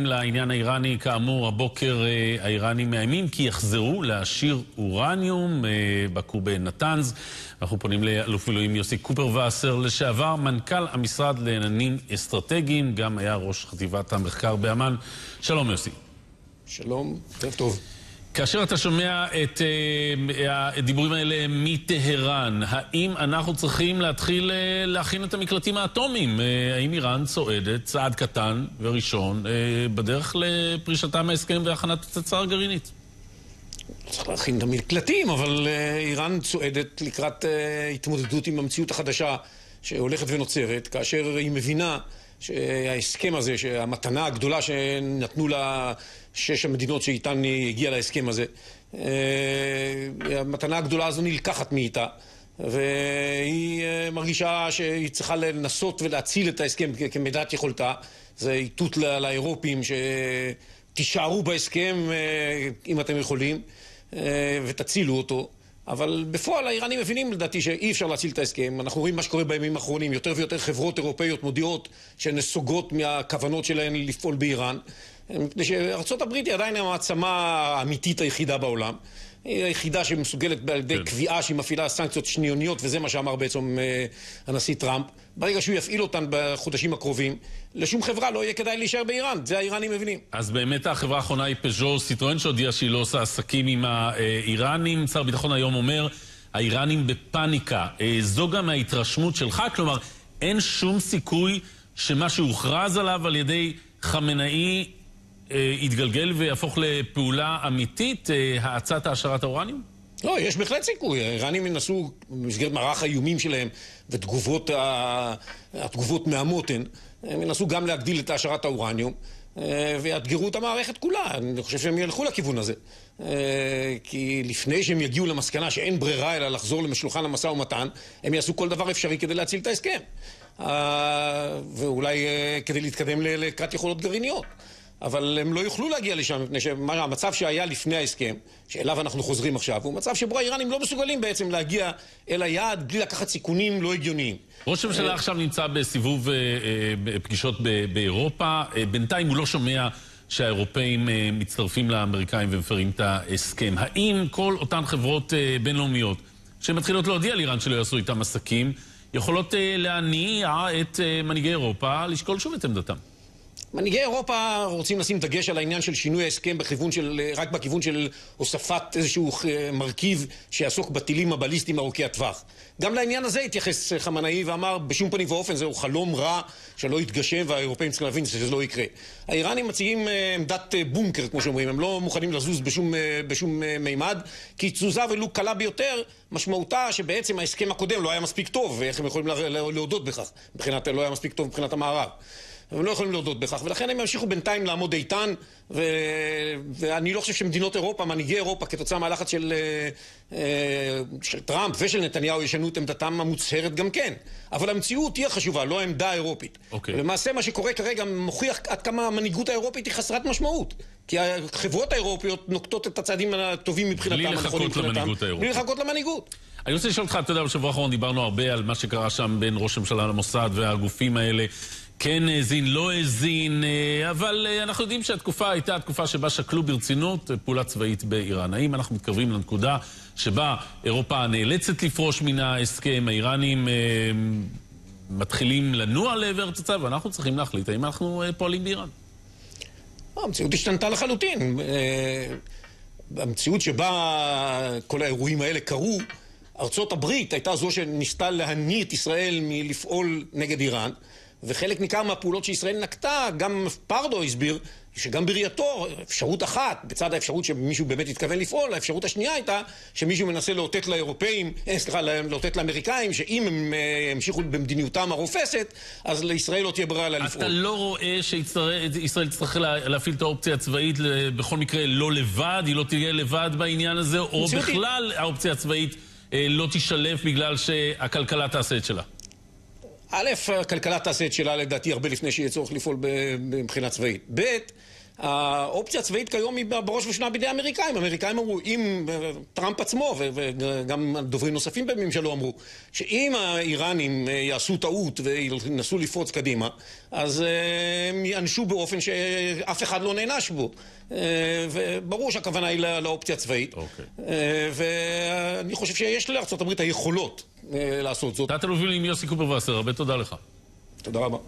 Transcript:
לעניין האיראני, כאמור, הבוקר האיראנים מאיימים כי יחזרו להשאיר אורניום בכו בנתנז. אנחנו פונים לאלוף מילואים יוסי קופר וסר, לשעבר מנכ"ל המשרד לעניינים אסטרטגיים, גם היה ראש חטיבת המחקר באמ"ן. שלום יוסי. שלום, ערב טוב. כאשר אתה שומע את הדיבורים האלה מטהרן, האם אנחנו צריכים להתחיל להכין את המקלטים האטומיים? האם איראן צועדת צעד קטן וראשון בדרך לפרישתה מההסכם והכנת פצצה הגרעינית? צריך להכין את המקלטים, אבל איראן צועדת לקראת התמודדות עם המציאות החדשה שהולכת ונוצרת, כאשר היא מבינה שההסכם הזה, שהמתנה הגדולה שנתנו לה שש המדינות שאיתן הגיעה להסכם הזה, המתנה הגדולה הזו נלקחת מאיתה והיא מרגישה שהיא צריכה לנסות ולהציל את ההסכם כמידת יכולתה. זה איתות לאירופים שתישארו בהסכם אם אתם יכולים ותצילו אותו. אבל בפועל האיראנים מבינים לדעתי שאי אפשר להציל את ההסכם. אנחנו רואים מה שקורה בימים האחרונים. יותר ויותר חברות אירופאיות מודיעות שהן נסוגות מהכוונות שלהן לפעול באיראן. מפני שארצות הברית היא עדיין המעצמה האמיתית היחידה בעולם. היא היחידה שמסוגלת על ידי קביעה שהיא מפעילה סנקציות שניוניות, וזה מה שאמר בעצם הנשיא טראמפ. ברגע שהוא יפעיל אותן בחודשים הקרובים, לשום חברה לא יהיה כדאי להישאר באיראן. זה האיראנים מבינים. אז באמת החברה האחרונה היא פז'ו סיטרואן שהודיעה שהיא לא עושה עסקים עם האיראנים. שר הביטחון היום אומר, האיראנים בפאניקה. זו גם ההתרשמות שלך? כלומר, אין שום סיכוי שמה שהוכרז עליו על ידי חמנאי יתגלגל ויהפוך לפעולה אמיתית, האצת העשרת האורניום? לא, יש בהחלט סיכוי. האיראנים ינסו, במסגרת מערך האיומים שלהם ותגובות התגובות מהמותן, הם ינסו גם להגדיל את העשרת האורניום ויאתגרו את המערכת כולה. אני חושב שהם ילכו לכיוון הזה. כי לפני שהם יגיעו למסקנה שאין ברירה אלא לחזור לשולחן המשא ומתן, הם יעשו כל דבר אפשרי כדי להציל את ההסכם. ואולי כדי להתקדם לקראת יכולות גרעיניות. אבל הם לא יוכלו להגיע לשם, מפני שהמצב שהיה לפני ההסכם, שאליו אנחנו חוזרים עכשיו, הוא מצב שבו האיראנים לא מסוגלים בעצם להגיע אל היעד בלי לקחת סיכונים לא הגיוניים. ראש הממשלה עכשיו נמצא בסיבוב פגישות באירופה, בינתיים הוא לא שומע שהאירופאים מצטרפים לאמריקאים ומפרים את ההסכם. האם כל אותן חברות בינלאומיות שמתחילות להודיע לאיראן שלא יעשו איתם עסקים, יכולות להניע את מנהיגי אירופה לשקול שוב את עמדתם? מנהיגי אירופה רוצים לשים דגש על העניין של שינוי ההסכם בכיוון של, רק בכיוון של הוספת איזשהו מרכיב שיעסוק בטילים הבליסטיים ארוכי הטווח. גם לעניין הזה התייחס חמנאי ואמר בשום פנים ואופן זהו חלום רע שלא יתגשם והאירופאים צריכים להבין שזה לא יקרה. האיראנים מציגים עמדת בונקר כמו שאומרים, הם לא מוכנים לזוז בשום, בשום מימד כי תזוזה ולו קלה ביותר משמעותה שבעצם ההסכם הקודם לא היה מספיק טוב ואיך הם יכולים להודות בכך, מבחינת, לא היה מספיק טוב מבחינת המערב. הם לא יכולים להודות בכך, ולכן הם ימשיכו בינתיים לעמוד איתן, ו... ואני לא חושב שמדינות אירופה, מנהיגי אירופה, כתוצאה מהלחץ של, של טראמפ ושל נתניהו, ישנו את עמדתם המוצהרת גם כן. אבל המציאות היא החשובה, לא העמדה האירופית. אוקיי. ולמעשה מה שקורה כרגע מוכיח עד כמה המנהיגות האירופית היא חסרת משמעות. כי החברות האירופיות נוקטות את הצעדים הטובים מבחינתם, בלי לחכות למנהיגות האירופית. בלי לחכות למנהיגות. אני רוצה לשאול אותך, אתה יודע, בשבוע האחרון דיברנו הרבה על מה שקרה שם בין ראש הממשלה למוסד והגופים האלה. כן האזין, לא האזין, אבל אנחנו יודעים שהתקופה הייתה התקופה שבה שקלו ברצינות פעולה צבאית באיראן. האם אנחנו מתקרבים לנקודה שבה אירופה נאלצת לפרוש מן ההסכם, האיראנים מתחילים לנוע לעבר פצצה, ואנחנו צריכים להחליט האם אנחנו פועלים באיראן? המציאות השתנתה לחלוטין. המציאות שבה כל האירועים האלה קרו, ארצות הברית הייתה זו שניסתה להניא את ישראל מלפעול נגד איראן. וחלק ניכר מהפעולות שישראל נקטה, גם פרדו הסביר, שגם בראייתו, אפשרות אחת, בצד האפשרות שמישהו באמת התכוון לפעול, האפשרות השנייה הייתה שמישהו מנסה לאותת לאירופאים, סליחה, לאותת לאמריקאים, שאם הם המשיכו במדיניותם הרופסת, אז לישראל לא תהיה ברירה אלא לפעול. אתה לא רואה שישראל תצטרך להפעיל את האופציה הצבאית בכל מקרה לא לבד, היא לא תהיה לבד בעניין הזה, או בכלל האופציה הצבאית לא תשלף בגלל שהכלכלה תעשה את שלה? א', הכלכלה תעשה את שלה לדעתי הרבה לפני שיהיה צורך לפעול מבחינה צבאית. ב', האופציה הצבאית כיום היא בראש ובראשונה בידי האמריקאים. האמריקאים אמרו, אם טראמפ עצמו, וגם דוברים נוספים בממשלו אמרו, שאם האיראנים יעשו טעות וינסו לפרוץ קדימה, אז הם יענשו באופן שאף אחד לא נענש בו. וברור שהכוונה היא לאופציה הצבאית. אוקיי. ואני חושב שיש לארה"ב היכולות לעשות זאת. תת-אלוף במילואים יוסי קופרווסר, הרבה תודה לך. תודה רבה.